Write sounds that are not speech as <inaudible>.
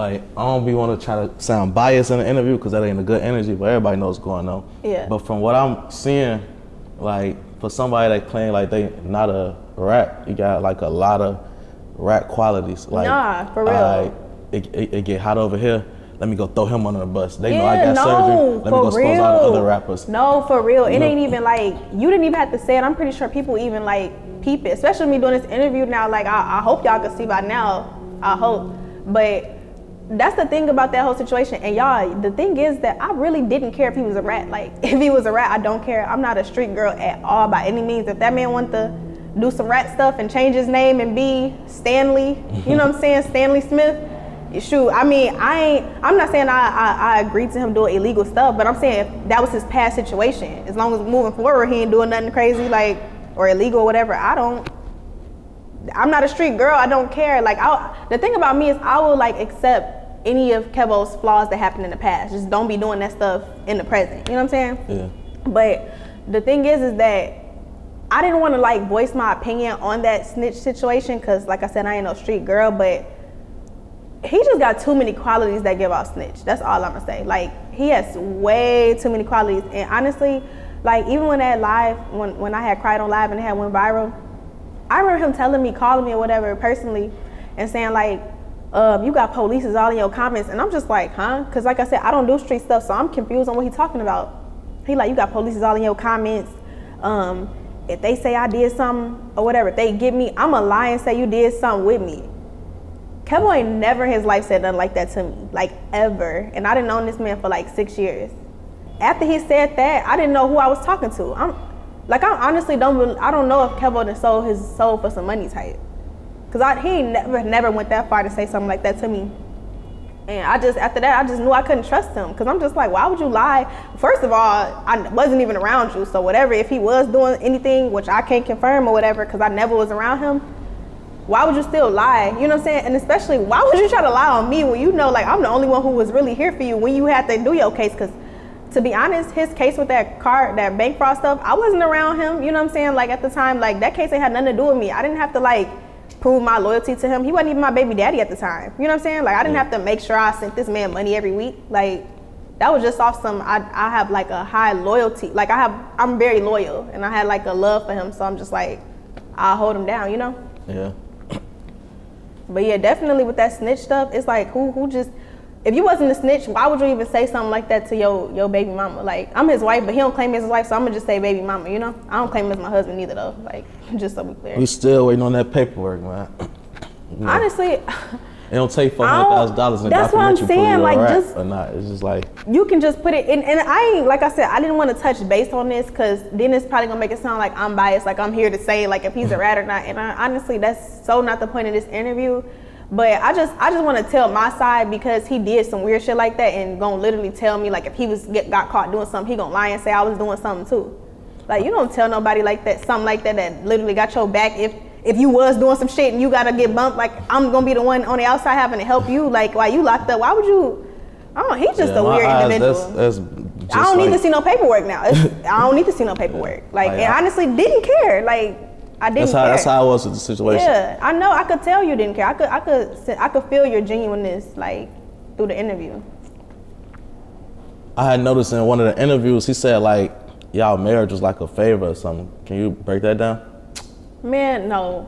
like I don't be want to try to sound biased in the interview because that ain't a good energy, but everybody knows what's going on. Yeah. But from what I'm seeing, like for somebody that claim like they not a rap, you got like a lot of rap qualities. Like, Nah, for real. Like, it, it, it get hot over here. Let me go throw him under the bus. They know I Yeah, got no, surgery. Let me go expose all the other rappers. No, for real. It know? ain't even like you didn't even have to say it. I'm pretty sure people even like peep it. Especially me doing this interview now. Like I, I hope y'all can see by now. I hope. But that's the thing about that whole situation. And y'all, the thing is that I really didn't care if he was a rat. Like <laughs> if he was a rat, I don't care. I'm not a street girl at all by any means. If that man want to do some rat stuff and change his name and be Stanley, you know what I'm <laughs> saying? Stanley Smith. Shoot, I mean, I ain't. I'm not saying I, I I agreed to him doing illegal stuff, but I'm saying if that was his past situation. As long as moving forward, he ain't doing nothing crazy like or illegal or whatever. I don't. I'm not a street girl. I don't care. Like I, the thing about me is I will like accept any of Kevo's flaws that happened in the past. Just don't be doing that stuff in the present. You know what I'm saying? Yeah. But the thing is, is that I didn't want to like voice my opinion on that snitch situation because, like I said, I ain't no street girl. But he just got too many qualities that give off snitch. That's all I'm gonna say. Like he has way too many qualities. And honestly, like even when that live, when when I had cried on live and it had went viral, I remember him telling me, calling me or whatever personally, and saying like, um, "You got polices all in your comments," and I'm just like, "Huh?" Because like I said, I don't do street stuff, so I'm confused on what he's talking about. He like, "You got polices all in your comments." Um, if they say I did something or whatever, if they get me, I'ma lie and say you did something with me. Kevo ain't never in his life said nothing like that to me, like ever. And I didn't know this man for like six years. After he said that, I didn't know who I was talking to. I'm like, I honestly don't. I don't know if Kevo done sold his soul for some money type. Cause I, he never never went that far to say something like that to me. And I just after that I just knew I couldn't trust him because I'm just like, why would you lie? First of all, I wasn't even around you, so whatever. If he was doing anything, which I can't confirm or whatever, because I never was around him, why would you still lie? You know what I'm saying? And especially, why would you try to lie on me when you know, like, I'm the only one who was really here for you when you had to do your case? Because to be honest, his case with that car, that bank fraud stuff, I wasn't around him. You know what I'm saying? Like at the time, like that case ain't had nothing to do with me. I didn't have to like prove my loyalty to him. He wasn't even my baby daddy at the time. You know what I'm saying? Like I didn't have to make sure I sent this man money every week. Like that was just off some. I I have like a high loyalty. Like I have, I'm very loyal, and I had like a love for him. So I'm just like, I'll hold him down. You know? Yeah. But yeah, definitely with that snitch stuff, it's like who who just if you wasn't a snitch, why would you even say something like that to your your baby mama? Like I'm his wife, but he don't claim me as his wife, so I'm gonna just say baby mama. You know, I don't claim him as my husband either, though. Like <laughs> just so we clear. We still waiting on that paperwork, man. <clears throat> You know, Honestly, <laughs> it don't take four hundred thousand dollars in that's what I'm saying, like, just- or not. It's just like you can just put it in, and I ain't like I said, I didn't want to touch base on this because then it's probably gonna make it sound like I'm biased, like I'm here to say like if he's a <laughs> rat or not. And I, honestly, that's so not the point of this interview. But I just I just want to tell my side because he did some weird shit like that and gonna literally tell me like if he was get got caught doing something, he gonna lie and say I was doing something too. Like you don't tell nobody like that something like that that literally got your back if if you was doing some shit and you gotta get bumped. Like I'm gonna be the one on the outside having to help you. Like why you locked up, why would you? I don't. He's just yeah, a weird eyes, individual. That's, that's I don't like, need to see no paperwork now. It's, I don't need to see no paperwork. <laughs> Like, Like, and I- honestly, didn't care. Like, I didn't That's how care. that's how I was with the situation. yeah, I know. I could tell you didn't care. I could, I could, I could feel your genuineness, like through the interview. I had noticed in one of the interviews he said like y'all marriage was like a favor or something. Can you break that down? Man, no.